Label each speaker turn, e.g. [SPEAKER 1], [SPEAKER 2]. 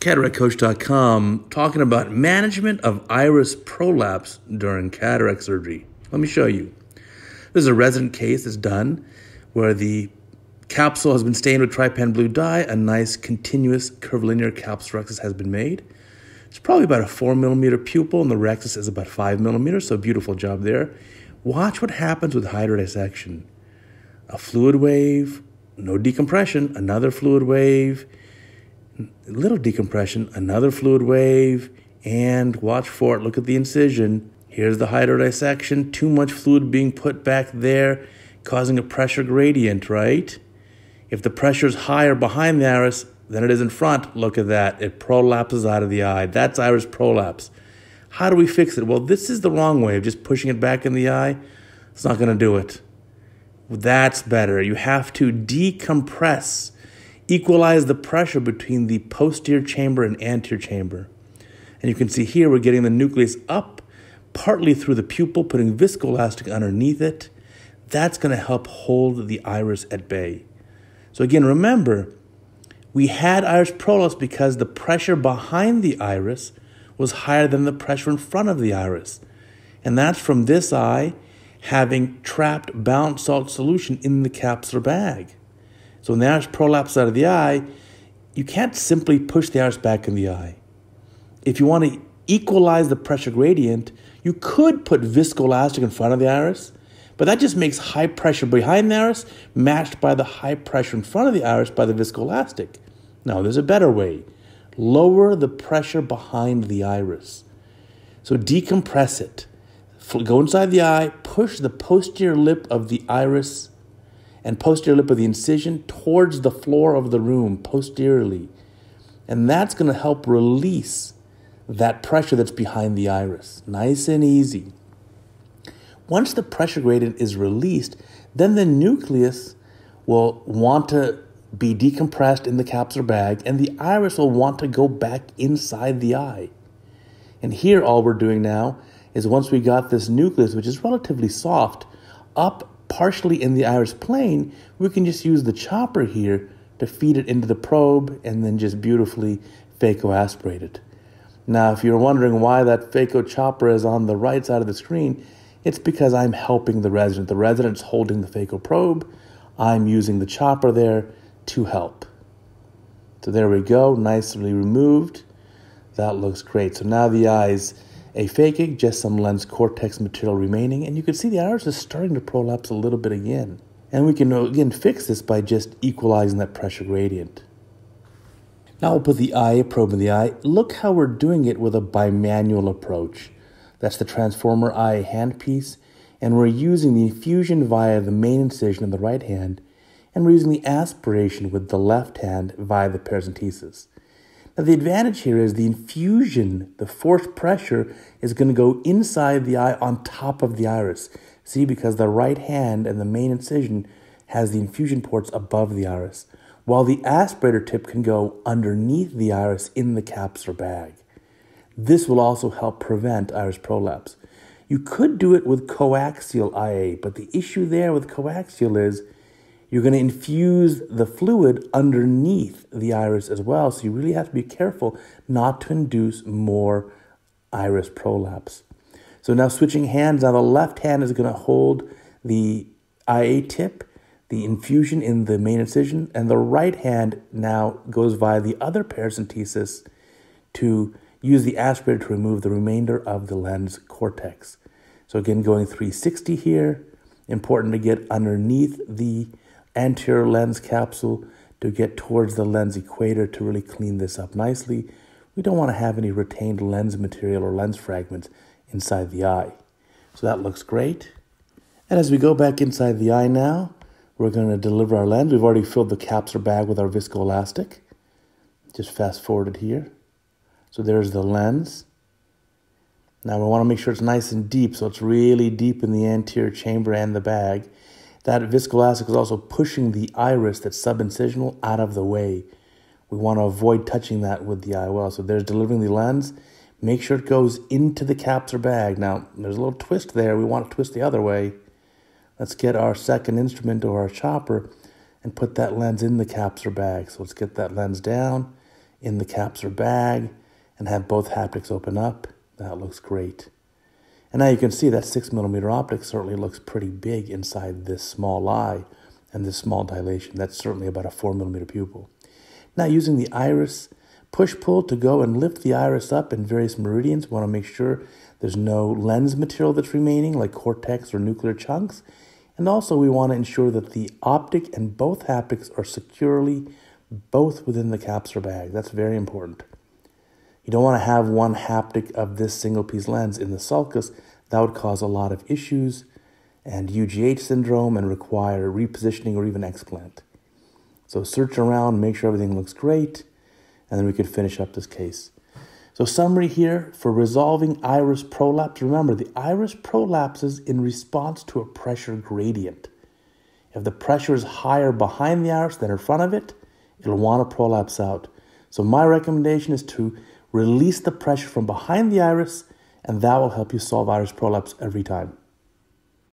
[SPEAKER 1] cataractcoach.com talking about management of iris prolapse during cataract surgery. Let me show you. This is a resident case that's done where the capsule has been stained with trypan blue dye. A nice continuous curvilinear capsulorhexis has been made. It's probably about a four millimeter pupil, and the rhexis is about five millimeters, so beautiful job there. Watch what happens with hydrodissection. A fluid wave, no decompression, another fluid wave, little decompression, another fluid wave, and watch for it. Look at the incision. Here's the hydrodissection. Too much fluid being put back there, causing a pressure gradient, right? If the pressure is higher behind the iris than it is in front, look at that. It prolapses out of the eye. That's iris prolapse. How do we fix it? Well, this is the wrong way of just pushing it back in the eye. It's not going to do it. That's better. You have to decompress equalize the pressure between the posterior chamber and anterior chamber. And you can see here we're getting the nucleus up partly through the pupil, putting viscoelastic underneath it. That's going to help hold the iris at bay. So again, remember, we had iris prolapse because the pressure behind the iris was higher than the pressure in front of the iris. And that's from this eye having trapped balanced salt solution in the capsular bag. So when the iris prolapses out of the eye, you can't simply push the iris back in the eye. If you want to equalize the pressure gradient, you could put viscoelastic in front of the iris, but that just makes high pressure behind the iris matched by the high pressure in front of the iris by the viscoelastic. Now, there's a better way. Lower the pressure behind the iris. So decompress it. Go inside the eye, push the posterior lip of the iris and posterior lip of the incision towards the floor of the wound posteriorly. And that's going to help release that pressure that's behind the iris. Nice and easy. Once the pressure gradient is released, then the nucleus will want to be decompressed in the capsular bag, and the iris will want to go back inside the eye. And here, all we're doing now is once we got this nucleus, which is relatively soft, up partially in the iris plane, we can just use the chopper here to feed it into the probe and then just beautifully phaco aspirate it. Now, if you're wondering why that phaco chopper is on the right side of the screen, it's because I'm helping the resident. The resident's holding the phaco probe. I'm using the chopper there to help. So there we go, nicely removed. That looks great. So now the eyes aphakic, just some lens cortex material remaining, and you can see the iris is starting to prolapse a little bit again. And we can again fix this by just equalizing that pressure gradient. Now we'll put the IA probe in the eye. Look how we're doing it with a bimanual approach. That's the transformer IA handpiece, and we're using the infusion via the main incision in the right hand, and we're using the aspiration with the left hand via the paracentesis. Now, the advantage here is the infusion, the forced pressure, is going to go inside the eye on top of the iris. See, because the right hand and the main incision has the infusion ports above the iris, while the aspirator tip can go underneath the iris in the capsular bag. This will also help prevent iris prolapse. You could do it with coaxial IA, but the issue there with coaxial is you're going to infuse the fluid underneath the iris as well. So you really have to be careful not to induce more iris prolapse. So now switching hands, now the left hand is going to hold the IA tip, the infusion in the main incision, and the right hand now goes via the other paracentesis to use the aspirator to remove the remainder of the lens cortex. So again, going 360 here, important to get underneath the anterior lens capsule to get towards the lens equator to really clean this up nicely. We don't want to have any retained lens material or lens fragments inside the eye. So that looks great. And as we go back inside the eye now, we're going to deliver our lens. We've already filled the capsular bag with our viscoelastic. Just fast forwarded here. So there's the lens. Now we want to make sure it's nice and deep, so it's really deep in the anterior chamber and the bag. That viscoelastic is also pushing the iris that's subincisional out of the way. We want to avoid touching that with the IOL. So there's delivering the lens. Make sure it goes into the capsular bag. Now, there's a little twist there. We want to twist the other way. Let's get our second instrument or our chopper and put that lens in the capsular bag. So let's get that lens down in the capsular bag and have both haptics open up. That looks great. And now you can see that 6 millimeter optic certainly looks pretty big inside this small eye and this small dilation. That's certainly about a 4 millimeter pupil. Now using the iris push-pull to go and lift the iris up in various meridians, we want to make sure there's no lens material that's remaining like cortex or nuclear chunks. And also we want to ensure that the optic and both haptics are securely both within the capsular bag. That's very important. You don't want to have one haptic of this single piece lens in the sulcus. That would cause a lot of issues and UGH syndrome and require repositioning or even explant. So search around, make sure everything looks great, and then we can finish up this case. So summary here for resolving iris prolapse. Remember, the iris prolapses in response to a pressure gradient. If the pressure is higher behind the iris than in front of it, it'll want to prolapse out. So my recommendation is to release the pressure from behind the iris, and that will help you solve iris prolapse every time.